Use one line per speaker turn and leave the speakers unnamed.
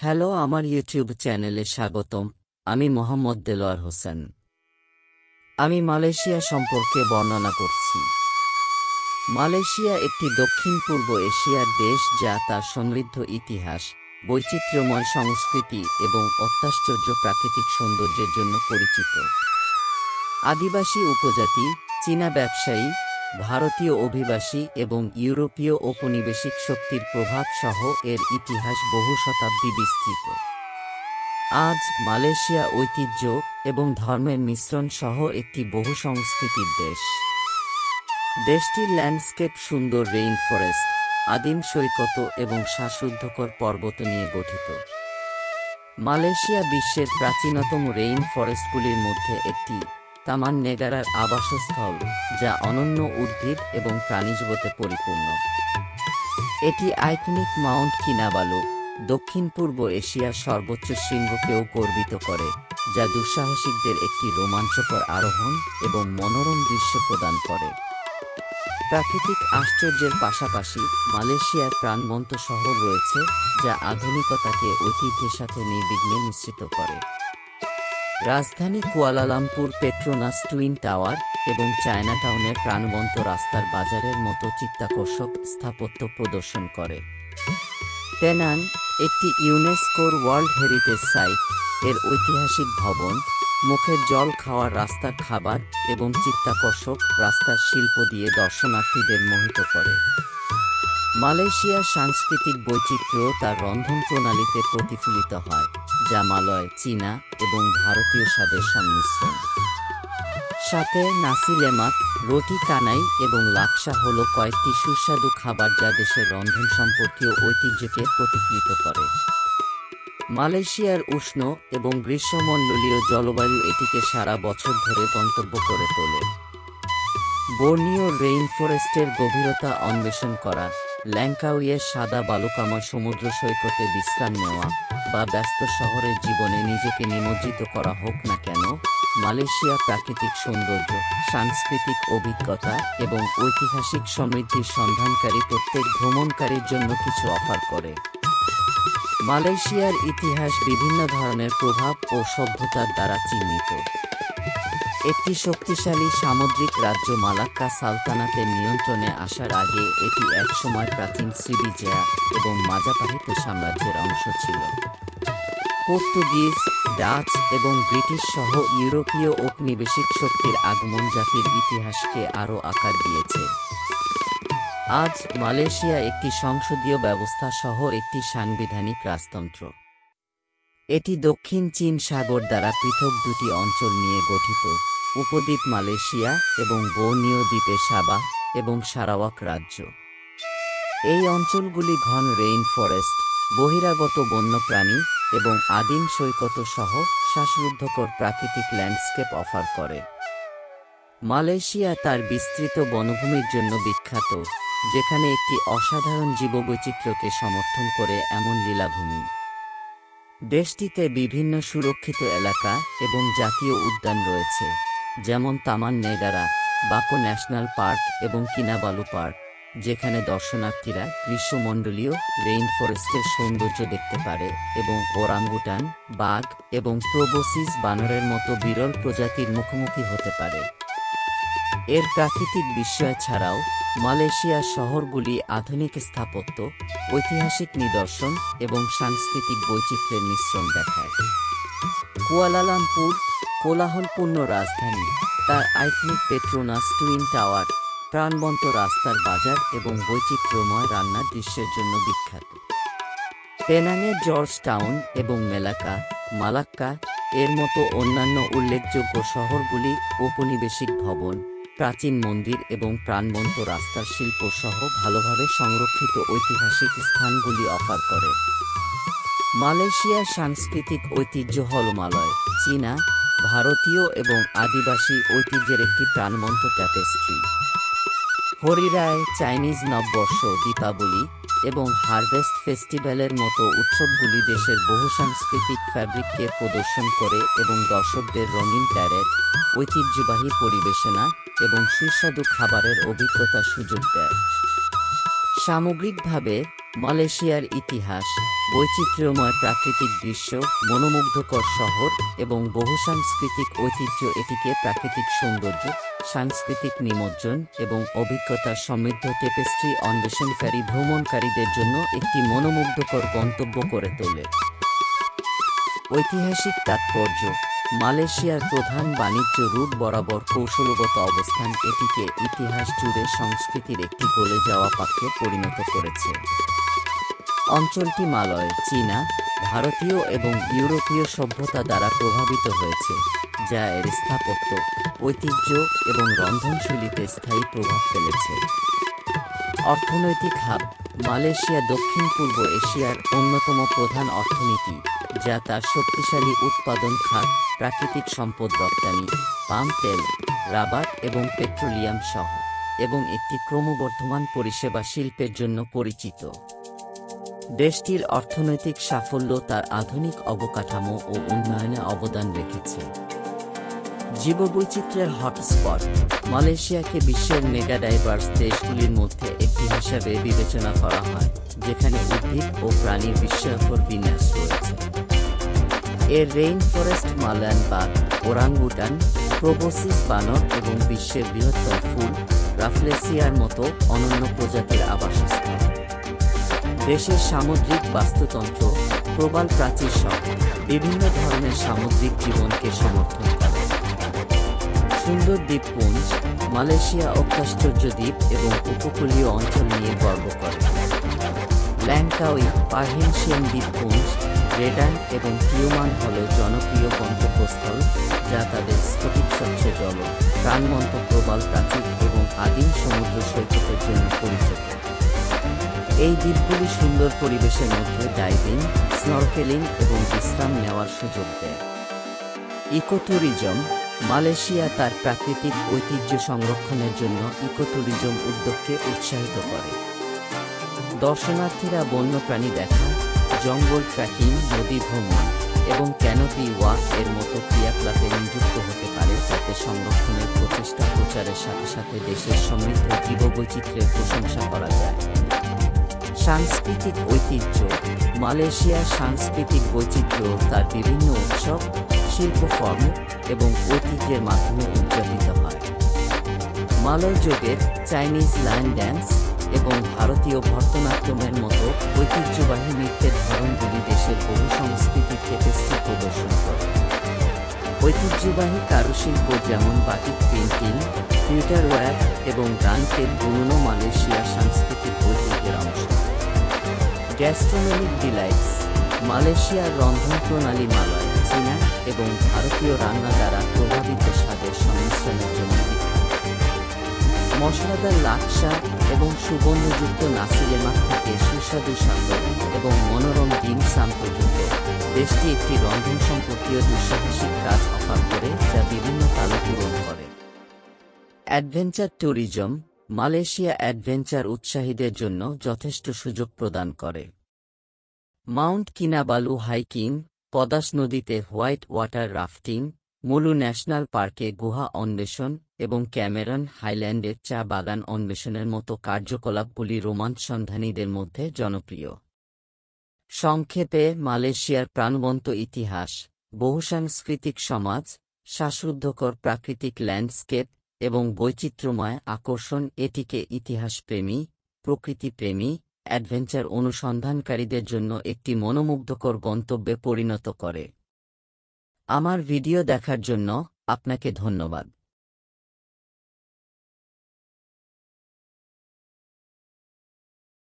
Hello, আমার YouTube চ্যানেলে স্বাগতম। আমি মোহাম্মদ দেলোয়ার হোসেন। আমি মালয়েশিয়া সম্পর্কে বর্ণনা করছি। মালয়েশিয়া একটি দক্ষিণ পূর্ব এশিয়ার দেশ যা তার সমৃদ্ধ ইতিহাস, বৈচিত্র্যময় সংস্কৃতি এবং অত্যাশ্চর্য প্রাকৃতিক সৌন্দর্যের জন্য পরিচিত। আদিবাসী উপজাতি, চীনা ব্যবসায়ী ভারতীয় অভিবাসী এবং ইউরোপীয় ঔপনিবেশিক শক্তির প্রভাব সহ এর ইতিহাস বহু শতাব্দী বিস্তৃত। আজ মালয়েশিয়া ঐতিহ্য এবং ধর্মের মিশ্রণ সহ একটি বহু সংস্কৃতির দেশ। দেশটির ল্যান্ডস্কেপ সুন্দর রেইন ফরেস্ট আদিম সৈকত এবং শ্বাসরুদ্ধকর পর্বত নিয়ে গঠিত। মালয়েশিয়া বিশ্বের প্রাচীনতম রেইন ফরেস্টগুলির মধ্যে একটি। তামান নেগারার আবাসস্থল, যা অনন্য উদ্ভিদ এবং প্রাণীজগতে পরিপূর্ণ। এটি আইকনিক মাউন্ট কিনাবালু দক্ষিণ পূর্ব এশিয়ার সর্বোচ্চ শৃঙ্গকেও গর্বিত করে, যা দুঃসাহসিকদের একটি রোমাঞ্চকর আরোহণ এবং মনোরম দৃশ্য প্রদান করে। প্রাকৃতিক আশ্চর্যের পাশাপাশি মালয়েশিয়ার প্রাণবন্ত শহর রয়েছে, যা আধুনিকতাকে ঐতিহ্যের সাথে নির্বিঘ্নে মিশ্রিত করে। রাজধানী কুয়ালালামপুর পেট্রোনাস টুইন টাওয়ার এবং চায়নাটাউনের প্রাণবন্ত রাস্তার বাজারের মতো চিত্তাকর্ষক স্থাপত্য প্রদর্শন করে। পেনান একটি ইউনেস্কোর ওয়ার্ল্ড হেরিটেজ সাইট। এর ঐতিহাসিক ভবন মুখের জল খাওয়ার রাস্তার খাবার এবং চিত্তাকর্ষক রাস্তার শিল্প দিয়ে দর্শনার্থীদের মোহিত করে। মালয়েশিয়ার সাংস্কৃতিক বৈচিত্র্য তার রন্ধন প্রণালীতে প্রতিফলিত হয়। যা মালয় চীনা এবং ভারতীয় স্বাদের সংমিশ্রণ। সাথে নাসি লেমাক রুটি কানাই এবং লাকসা হল কয়েকটি সুস্বাদু খাবার যা দেশের রন্ধন সম্পর্কীয় ঐতিহ্যকে প্রতিফলিত করে। মালয়েশিয়ার উষ্ণ এবং গ্রীষ্মমণ্ডলীয় জলবায়ু এটিকে সারা বছর ধরে গন্তব্য করে তোলে। বর্ণীয় রেইন ফরেস্টের গভীরতা অন্বেষণ করা ল্যাংকাউইয়ের সাদা বালুকাময় সমুদ্র সৈকতে বিশ্রাম নেওয়া বা ব্যস্ত শহরের জীবনে নিজেকে নিমজ্জিত করা হোক না কেন, মালয়েশিয়া প্রাকৃতিক সৌন্দর্য, সাংস্কৃতিক অভিজ্ঞতা এবং ঐতিহাসিক সমৃদ্ধির সন্ধানকারী প্রত্যেক ভ্রমণকারীর জন্য কিছু অফার করে। মালয়েশিয়ার ইতিহাস বিভিন্ন ধরনের প্রভাব ও সভ্যতার দ্বারা চিহ্নিত। একটি শক্তিশালী সামুদ্রিক রাজ্য মালাক্কা সালতানাতের নিয়ন্ত্রণে আসার আগে এটি একসময় প্রাচীন শ্রীবিজয়া এবং মাজাপাহিত সাম্রাজ্যের অংশ ছিল। পর্তুগিজ, ডাচ এবং ব্রিটিশ সহ ইউরোপীয় ঔপনিবেশিক শক্তির আগমন জাতির ইতিহাসকে আরও আকার দিয়েছে। আজ মালয়েশিয়া একটি সংসদীয় ব্যবস্থা সহ একটি সাংবিধানিক রাজতন্ত্র। এটি দক্ষিণ চীন সাগর দ্বারা পৃথক দুটি অঞ্চল নিয়ে গঠিত, উপদ্বীপ মালয়েশিয়া এবং বর্নিও দ্বীপে সাবা এবং সারাওয়াক রাজ্য। এই অঞ্চলগুলি ঘন রেইন ফরেস্ট বহিরাগত বন্যপ্রাণী এবং আদিম সৈকত সহ শ্বাসরুদ্ধকর প্রাকৃতিক ল্যান্ডস্কেপ অফার করে। মালয়েশিয়া তার বিস্তৃত বনভূমির জন্য বিখ্যাত, যেখানে একটি অসাধারণ জীববৈচিত্র্যকে সমর্থন করে এমন লীলাভূমি। দেশটিতে বিভিন্ন সুরক্ষিত এলাকা এবং জাতীয় উদ্যান রয়েছে, যেমন তামান নেগারা বাকো ন্যাশনাল পার্ক এবং কিনাবালু পার্ক, যেখানে দর্শনার্থীরা গ্রীষ্মমণ্ডলীয় রেইন ফরেস্টের সৌন্দর্য দেখতে পারে এবং ওরাঙ্গুটান, বাঘ এবং প্রোবোসিস বানরের মতো বিরল প্রজাতির মুখোমুখি হতে পারে। এর প্রাকৃতিক বিস্ময় ছাড়াও মালয়েশিয়ার শহরগুলি আধুনিক স্থাপত্য, ঐতিহাসিক নিদর্শন এবং সাংস্কৃতিক বৈচিত্র্যের মিশ্রণ দেখায়। কুয়ালালামপুর, কোলাহলপূর্ণ রাজধানী, তার আইকনিক পেট্রোনাস টুইন টাওয়ার, প্রাণবন্ত রাস্তার বাজার এবং বৈচিত্র্যময় রান্নার দৃশ্যের জন্য বিখ্যাত। পেনাঙের জর্জ টাউন এবং মেলাকা, মালাক্কা, এর মতো অন্যান্য উল্লেখযোগ্য শহরগুলি ঔপনিবেশিক ভবন প্রাচীন মন্দির এবং প্রাণবন্ত রাস্তার শিল্প সহ ভালোভাবে সংরক্ষিত ঐতিহাসিক স্থানগুলি অফার করে। মালয়েশিয়ার সাংস্কৃতিক ঐতিহ্য হল মালয় চীনা, ভারতীয় এবং আদিবাসী ঐতিহ্যের একটি প্রাণবন্ত ট্যাপেস্ট্রি হরিরায় চাইনিজ নববর্ষ, দীপাবলি এবং হারভেস্ট ফেস্টিভ্যালের মতো উৎসবগুলি দেশের বহু সাংস্কৃতিক ফ্যাব্রিককে প্রদর্শন করে এবং দর্শকদের রঙিন প্যারেড, ঐতিহ্যবাহী পরিবেশনা এবং সুস্বাদু খাবারের অভিজ্ঞতার সুযোগ দেয়। সামগ্রিকভাবে, মালয়েশিয়ার ইতিহাস, বৈচিত্র্যময় প্রাকৃতিক দৃশ্য, মনোমুগ্ধকর শহর এবং বহুসাংস্কৃতিক ঐতিহ্য এটিকে প্রাকৃতিক সৌন্দর্য সাংস্কৃতিক নিমজ্জন এবং অভিজ্ঞতা সমৃদ্ধ টেপেস্ট্রি অন্বেষণকারী ভ্রমণকারীদের জন্য একটি মনোমুগ্ধকর গন্তব্য করে তোলে। ঐতিহাসিক তাৎপর্য, মালয়েশিয়ার প্রধান বাণিজ্য রুট বরাবর কৌশলগত অবস্থান এটিকে ইতিহাস জুড়ে সংস্কৃতির একটি গলে যাওয়া পাত্রে পরিণত করেছে। অঞ্চলটি মালয়, চীনা ভারতীয় এবং ইউরোপীয় সভ্যতা দ্বারা প্রভাবিত হয়েছে, যা এর স্থাপত্য, ঐতিহ্য এবং রন্ধনশৈলীতে স্থায়ী প্রভাব ফেলেছে। অর্থনৈতিক হাব, মালয়েশিয়া দক্ষিণ পূর্ব এশিয়ার অন্যতম প্রধান অর্থনীতি, যা তার শক্তিশালী উৎপাদন খাত, প্রাকৃতিক সম্পদ রপ্তানি, পাম তেল, রাবার এবং পেট্রোলিয়াম সহ, এবং একটি ক্রমবর্ধমান পরিষেবা শিল্পের জন্য পরিচিত। দেশটির অর্থনৈতিক সাফল্য তার আধুনিক অবকাঠামো ও উন্নয়নে অবদান রেখেছে। জীববৈচিত্র্যের হটস্পট। মালয়েশিয়াকে বিশ্বের মেগাডাইভার্স দেশগুলির মধ্যে একটি হিসাবে বিবেচনা করা হয়, যেখানে উদ্ভিদ ও প্রাণীর বিস্ময়কর বিন্যাস রয়েছে। এর রেইন ফরেস্ট মালান বাগ ওরাংউটান প্রোবোসিস বানর এবং বিশ্বের বৃহত্তম ফুল রাফলেসিয়ার মতো অনন্য প্রজাতির আবাসস্থল। দেশের সামুদ্রিক বাস্তুতন্ত্র, প্রবাল প্রাচীর সহ বিভিন্ন ধরনের সামুদ্রিক জীবনকে সমর্থন করে। সুন্দর দ্বীপপুঞ্জ, মালয়েশিয়া অত্যাশ্চর্য দ্বীপ এবং উপকূলীয় অঞ্চল নিয়ে গর্ব করে। ল্যাংকাউই পারহিনশিয়ান দ্বীপপুঞ্জ রেডান এবং টিউমান হল জনপ্রিয় গন্তব্যস্থল যা তাদের স্ফটিক স্বচ্ছ জল প্রাণমন্ত প্রবাল প্রাচীর এবং আদিম সমুদ্র পরিচিত এই দ্বীপগুলি সুন্দর পরিবেশের মধ্যে ডাইভিং স্নরকেলিং এবং বিশ্রাম নেওয়ার সুযোগ দেয়। ইকোট্যুরিজম মালয়েশিয়া তার প্রাকৃতিক ঐতিহ্য সংরক্ষণের জন্য ইকোট্যুরিজম উদ্যোগকে উৎসাহিত করে। দর্শনার্থীরা বন্যপ্রাণী দেখা, জঙ্গল ট্রেকিং নদী ভ্রমণ এবং ক্যানোপি ওয়াক এর মতো ক্রিয়াকলাপে নিযুক্ত হতে পারে যাতে সংরক্ষণের প্রচেষ্টা প্রচারের সাথে সাথে দেশের সমৃদ্ধ জীববৈচিত্র্যের প্রশংসা করা যায়। সাংস্কৃতিক ঐতিহ্য, মালয়েশিয়ার সাংস্কৃতিক বৈচিত্র্য তার বিভিন্ন উৎসব শিল্পকর্ম এবং ঐতিহ্যের মাধ্যমে উদযাপিত হয়। মালয় যোগের চাইনিজ লাইন ড্যান্স এবং ভারতীয় ভরতনাট্যমের মতো ঐতিহ্যবাহী নৃত্যের ধরনগুলি দেশের বহু সংস্কৃতি টেপেস্ট্রি প্রদর্শন করে। ঐতিহ্যবাহী কারুশিল্প যেমন বাটিক পেন্টিং ফিউটার ওয়্যার এবং গানকের বুননো মালয়েশিয়ার সাংস্কৃতিক গ্যাস্ট্রোনমিক ডিলাইটস মালয়েশিয়ার রন্ধন প্রণালী মালয় চীনা এবং ভারতীয় রান্না দ্বারা প্রভাবিত স্বাদের সংমিশ্রণের জন্য মশলাদার লাকসা এবং সুগন্ধযুক্ত নাসিলেমা থেকে সুস্বাদু সান্দর এবং মনোরম ডিম পর্যন্ত দেশটি একটি রন্ধন সম্পর্কীয় দুঃসাহসিক কাজ অফার করে যা বিভিন্ন তালে পূরণ করে। অ্যাডভেঞ্চার ট্যুরিজম মালয়েশিয়া অ্যাডভেঞ্চার উৎসাহীদের জন্য যথেষ্ট সুযোগ প্রদান করে। মাউন্ট কিনাবালু হাইকিং, পদাস নদীতে white water rafting, Mulu national পার্কে গুহা অন্বেষণ এবং ক্যামেরন হাইল্যান্ডের চা বাগান অন্বেষণের মতো কার্যকলাপগুলি রোমাঞ্চ সন্ধানীদের মধ্যে জনপ্রিয়। সংক্ষেপে, মালয়েশিয়ার প্রাণবন্ত ইতিহাস, বহুসাংস্কৃতিক সমাজ, শ্বাসরুদ্ধকর প্রাকৃতিক ল্যান্ডস্কেপ এবং বৈচিত্র্যময় আকর্ষণ এটিকে ইতিহাসপ্রেমী, প্রকৃতিপ্রেমী, অ্যাডভেঞ্চার অনুসন্ধানকারীদের জন্য একটি মনোমুগ্ধকর গন্তব্যে পরিণত করে। আমার ভিডিও দেখার জন্য আপনাকে ধন্যবাদ।